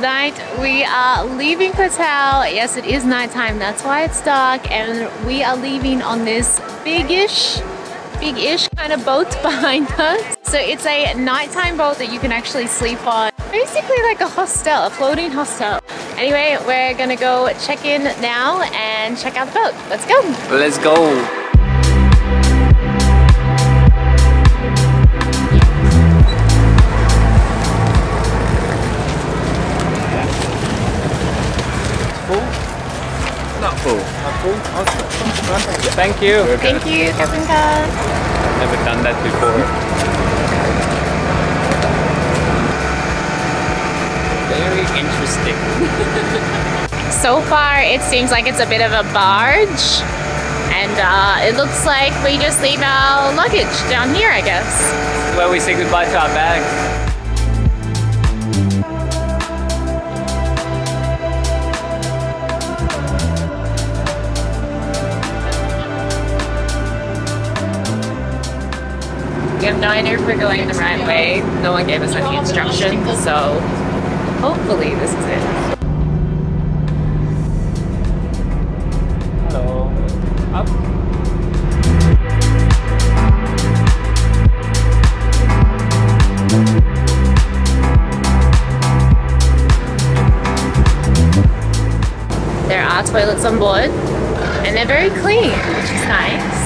night. We are leaving Tao. Yes, it is nighttime. That's why it's dark. And we are leaving on this big-ish, big-ish kind of boat behind us. So it's a nighttime boat that you can actually sleep on. Basically like a hostel, a floating hostel. Anyway, we're gonna go check in now and check out the boat. Let's go. Let's go. Thank you. Thank you, Captain Cars. I've never done that before. Very interesting. So far, it seems like it's a bit of a barge. And uh, it looks like we just leave our luggage down here, I guess. Where we say goodbye to our bags. Have no idea if we're going the right way. No one gave us any instructions, so hopefully this is it. Hello. Up. There are toilets on board, and they're very clean, which is nice.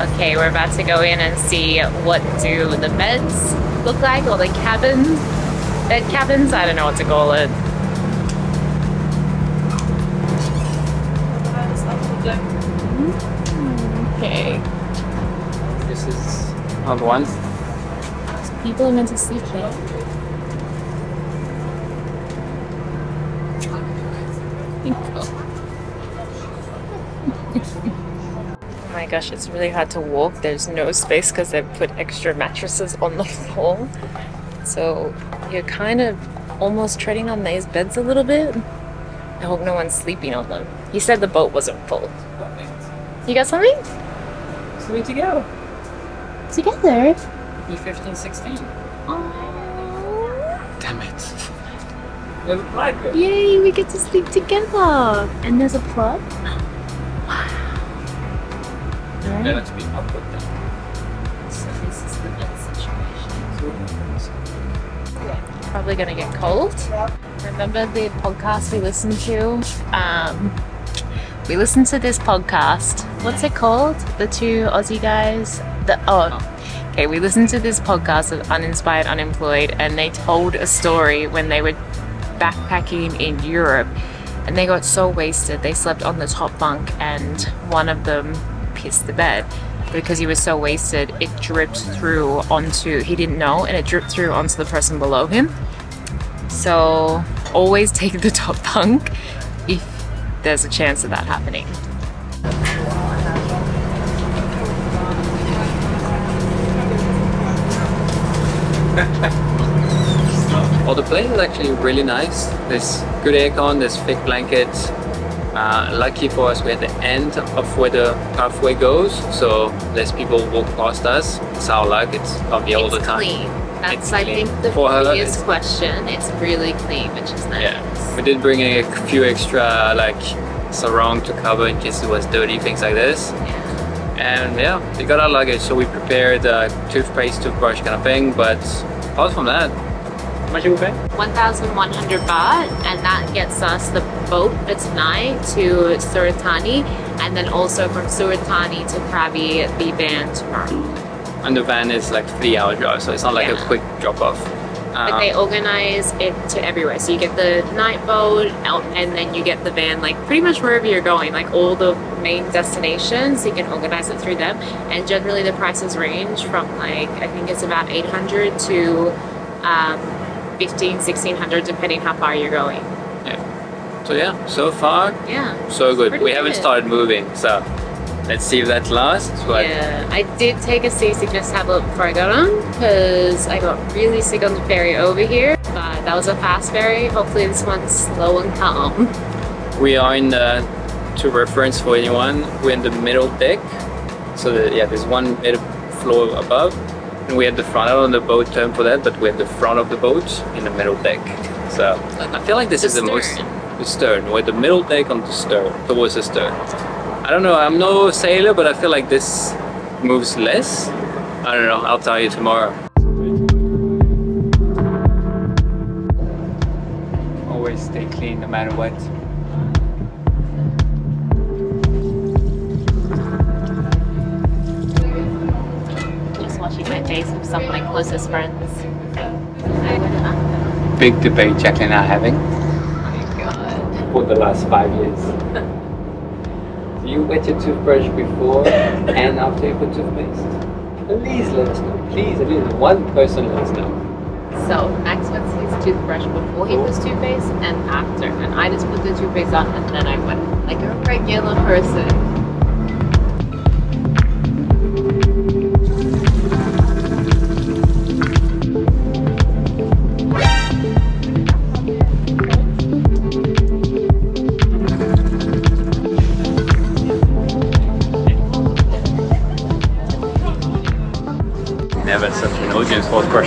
Okay, we're about to go in and see what do the beds look like, or the cabins, bed cabins. I don't know what to call it. Hmm, okay, This is not one. people are meant to sleep here. Oh my gosh, it's really hard to walk. There's no space because they've put extra mattresses on the floor. So you're kind of almost treading on these beds a little bit. I hope no one's sleeping on them. He said the boat wasn't full. You got something? Something to go. Together. E15, 16. Oh. Damn it. There's a blanket. Yay, we get to sleep together. And there's a plug. Better to be up with them. So this is the bed situation. Probably gonna get cold. Remember the podcast we listened to? Um, we listened to this podcast. What's it called? The two Aussie guys. The oh, okay. We listened to this podcast of Uninspired Unemployed, and they told a story when they were backpacking in Europe, and they got so wasted they slept on the top bunk, and one of them pissed the bed because he was so wasted it dripped through onto he didn't know and it dripped through onto the person below him so always take the top bunk if there's a chance of that happening Well, the place is actually really nice. There's good aircon, there's thick blankets. Uh, lucky for us, we're at the end of where the pathway goes, so less people walk past us. It's our luck, it's lovely all the time. clean that's It's i clean. think the For her, previous it's- question it's really clean which is nice Yeah, we did bring a few extra like sarong to cover in case it was dirty, things like this. Yeah And yeah, we got our luggage, so we prepared uh, toothpaste, toothbrush kind of thing. But apart from that, how much did we pay? 1,100 baht, and that gets us the boat for tonight to Surat Thani, and then also from Surat Thani to Krabi, the van tomorrow. And the van is like three hour drive, so it's not like Yeah. a quick drop off. But they organize it to everywhere. So you get the night boat, out, and then you get the van, like pretty much wherever you're going, like all the main destinations. You can organize it through them, and generally the prices range from like I think it's about 800 to um, 15, 1600, depending how far you're going. So yeah, so far Yeah. so good. We haven't started moving, so let's see if that lasts. But Yeah, I did take a seasickness tablet before I got on because I got really sick on the ferry over here. But that was a fast ferry. Hopefully this one's slow and calm. we are in the to reference for anyone, we're in the middle deck. So the, yeah, there's one middle floor above, and we have the front. I don't know the boat term for that, but we have the front of the boat in the middle deck. So I feel like this The is the most. The stern, with the middle deck on the stern towards the stern. I don't know. I'm no sailor, but I feel like this moves less. I don't know. I'll tell you tomorrow. Always stay clean no matter what. Just washing my face with some of my closest friends. I would have. Big debate Jacqueline and I are having my god. For the last five years. Do you wet your toothbrush before and after you put toothpaste? Please let us know. Please, at least one person let us know. So Max wets his toothbrush before he puts toothpaste and after. And I just put the toothpaste on and then I wet it like a regular person.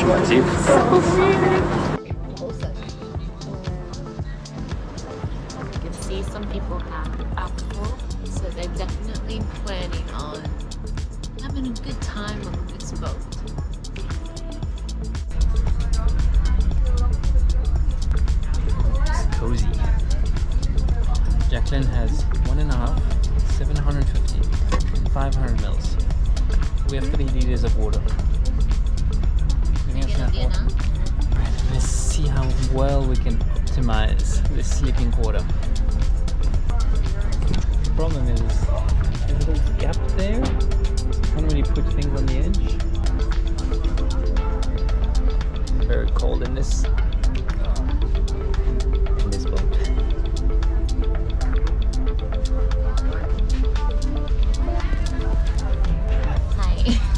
Audience for brushing my teeth. You can see some people have alcohol, so they're definitely planning on having a good time on this boat. It's cozy. Jacqueline has one and a half, 750, 500 mils. We have three liters of water. Optimize this sleeping quarter. The problem is there's a little gap there. Can't really put things on the edge. Very cold in this in this boat. Hi.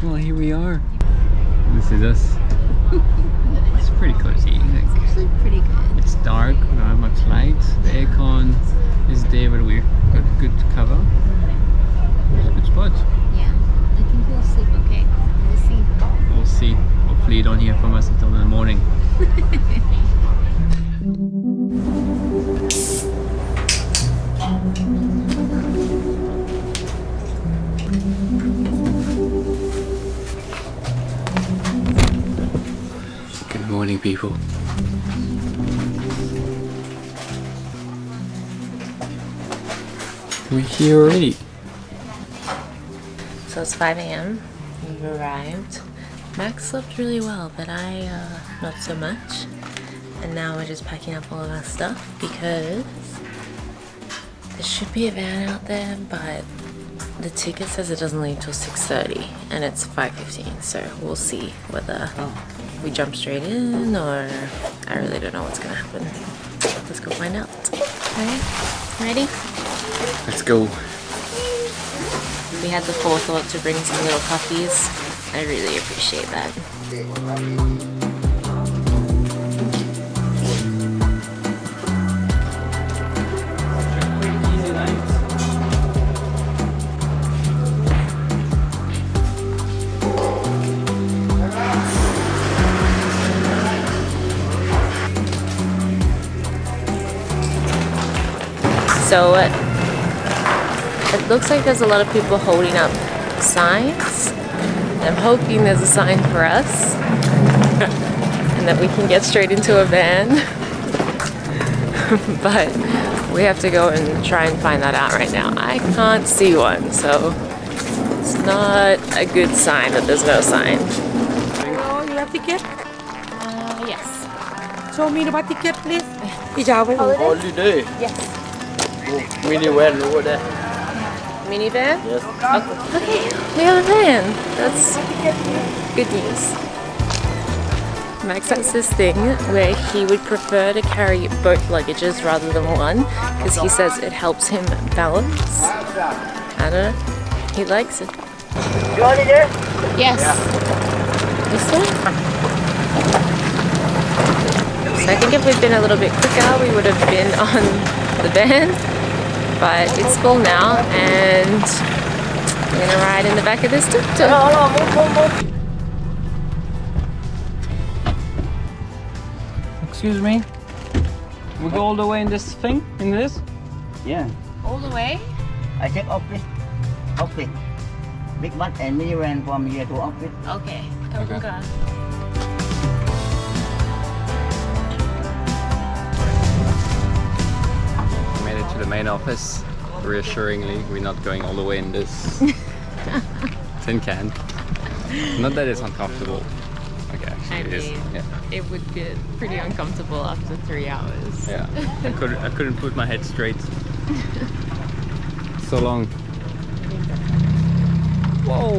Well, here we are. See this Good people. We're here already. So it's 5 a.m. We've arrived. Max slept really well, but I, uh, not so much. And now we're just packing up all of our stuff because there should be a van out there, but the ticket says it doesn't leave till 6.30 and it's 5.15. So we'll see whether we jump straight in or I really don't know what's gonna happen. Let's go find out. Alright, ready? Let's go. We had the forethought to bring some little puppies. I really appreciate that. So it looks like there's a lot of people holding up signs. I'm hoping there's a sign for us and that we can get straight into a van. but we have to go and try and find that out right now. I can't see one, so it's not a good sign that there's no sign. Oh, you have ticket? Uh, yes. Show me the ticket, please. Đi chào với Holiday. Yes. Minivan over there. Minivan? Yes. Okay, we have a van. That's good news. Max has this thing where he would prefer to carry both luggages rather than one because he says it helps him balance. I don't know. He likes it. You holiday? Yes. This one? So I think if we'd been a little bit quicker, we would have been on the van but it's full now and I'm gonna ride in the back of this tuk-tuk. Excuse me? We go all the way in this thing? In this? Yeah. All the way? I take office. Office. Big one and mini van from here to office. Okay. Come okay. To the main office. Reassuringly, we're not going all the way in this tin can. Not that it's uncomfortable. Okay, actually I it is. mean- Yeah. It would get pretty uncomfortable after three hours. Yeah. I couldn't I couldn't put my head straight. so long. Whoa!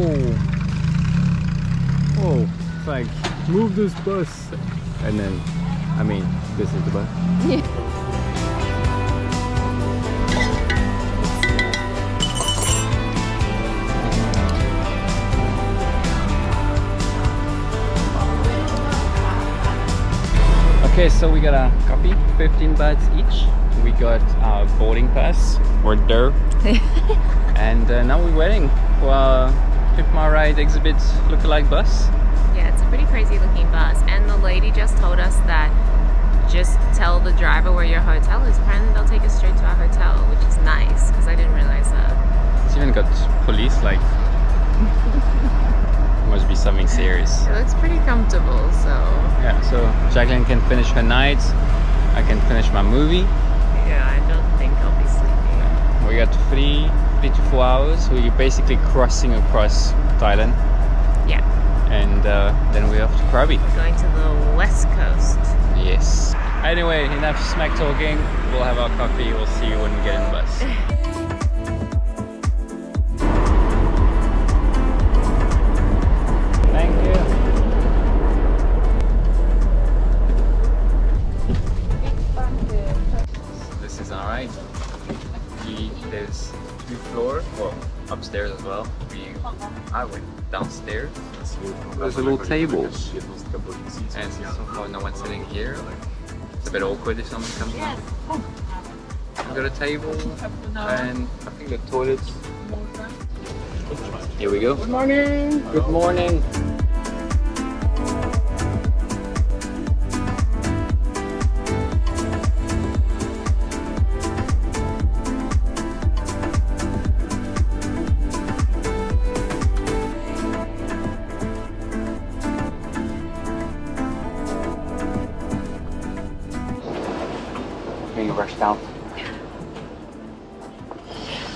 Whoa! It's like move this bus and then I mean this is the bus. Okay, so we got a copy, 15 bahts each. We got our boarding pass, we're there. and uh, now we're waiting for our Fifth Mile Ride exhibit lookalike bus. Yeah, it's a pretty crazy looking bus. And the lady just told us that just tell the driver where your hotel is. Apparently, they'll take us straight to our hotel, which is nice because I didn't realize that. It's even got police, like, must be something serious. It looks pretty comfortable, so Yeah, so Jacqueline can finish her night, I can finish my movie. yeah, I don't think I'll be sleeping. We got three, three to four hours. We're basically crossing across Thailand, Yeah, and uh, then we're off to Krabi. going to the west coast. Yes. Anyway, enough smack talking. We'll have our coffee. We'll see you when we get in the bus. There's a little table. And so far no one's sitting here. It's a bit awkward if someone comes in. We've got a table and I think the toilets. Here we go. Good morning. Good morning.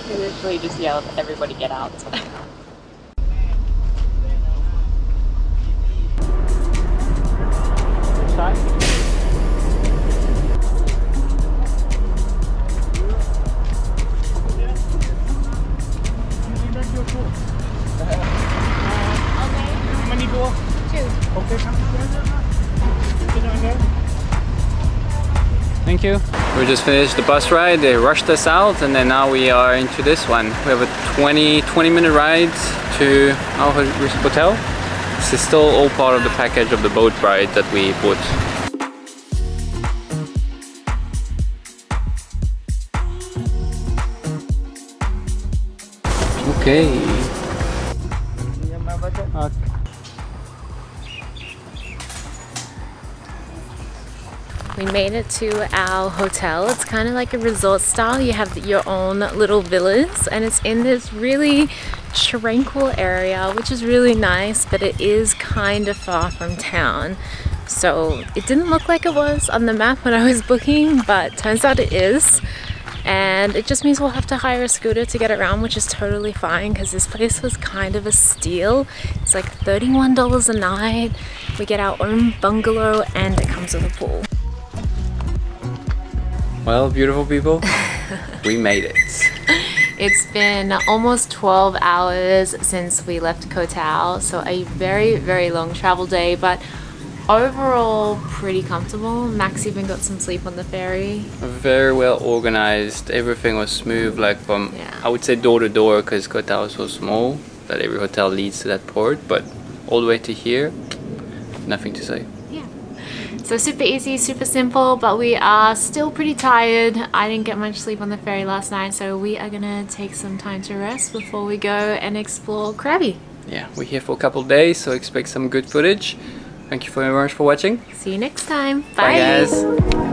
They literally just yelled, everybody get out. Thank you. We just finished the bus ride. They rushed us out, and then now we are into this one. We have a 20 20 minute ride to our hotel. This is still all part of the package of the boat ride that we bought. Okay. We made it to our hotel. It's kind of like a resort style. You have your own little villas and it's in this really tranquil area, which is really nice, but it is kind of far from town. So it didn't look like it was on the map when I was booking, but turns out it is. And it just means we'll have to hire a scooter to get around, which is totally fine because this place was kind of a steal. It's like $31 a night. We get our own bungalow and it comes with a pool. Well, beautiful people, we made it. It's been almost 12 hours since we left Koh Tao, so a very, very long travel day, but overall pretty comfortable. Max even got some sleep on the ferry. Very well organized. Everything was smooth, like from Yeah. I would say door to door, because Koh Tao is so small that every hotel leads to that port. But all the way to here, nothing to say. So super easy, super simple, but we are still pretty tired. I didn't get much sleep on the ferry last night, so we are gonna take some time to rest before we go and explore Krabi. Yeah, we're here for a couple days, so expect some good footage. Thank you very much for watching. See you next time. Bye guys.